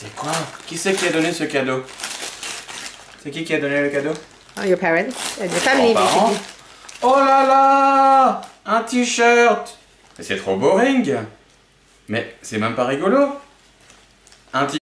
C'est quoi? Qui c'est qui a donné ce cadeau? C'est qui qui a donné le cadeau? Oh, your parents. Your family, Oh là là! Un t-shirt! Mais C'est trop boring! Mais c'est même pas rigolo! Un t